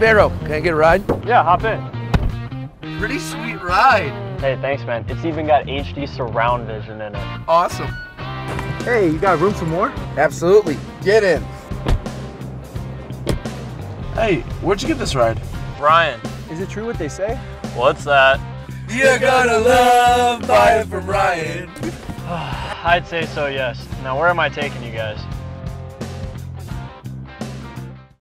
Sparrow, can I get a ride? Yeah, hop in. Pretty sweet ride. Hey, thanks, man. It's even got HD surround vision in it. Awesome. Hey, you got room for more? Absolutely. Get in. Hey, where'd you get this ride? Ryan, Is it true what they say? what's that? You're gonna love buying from Ryan. I'd say so, yes. Now, where am I taking you guys?